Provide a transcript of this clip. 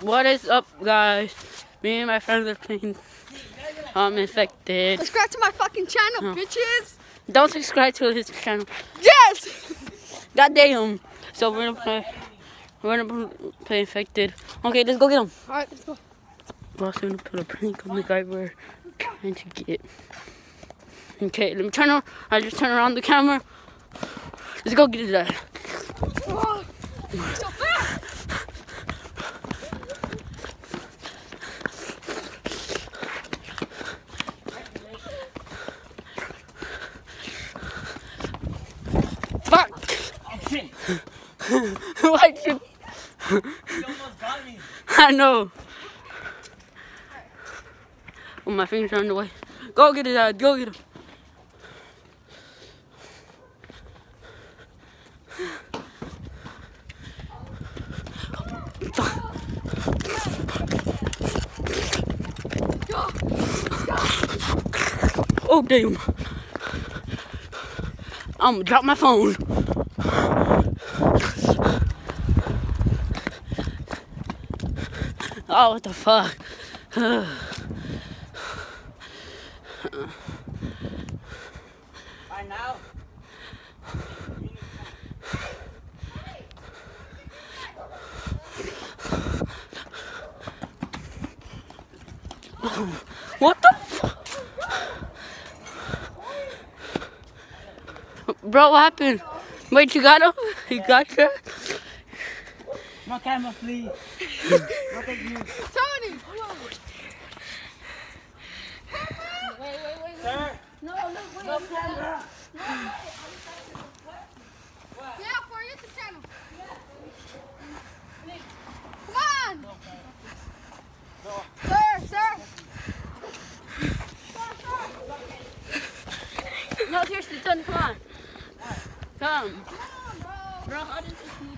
What is up, guys? Me and my friends are playing I'm infected. Subscribe to my fucking channel, Oh. bitches. Don't subscribe to his channel. Yes. God damn. So we're gonna play. We're gonna play infected. Okay, let's go get him. All right, let's go. We're also gonna put a prank on the guy we're trying to get. Okay, let me turn on. I just turn around the camera. Let's go get his ass. Oh, so fast. Fuck! Why you? You almost got me. I know. Oh, my fingers are in the way. Go get his ass. Go get him. Oh damn! I'm gonna drop my phone. Oh, what the fuck? Right now. What the fuck? Bro, what happened? Wait, you got him? You got you? My camera, please. Look at you. Tony. Sir. No, no, wait. No camera. Yeah, for YouTube channel. Come on. Sir, sir. No, seriously, Tony, come on. Come. Come on, bro. Bro, how did this need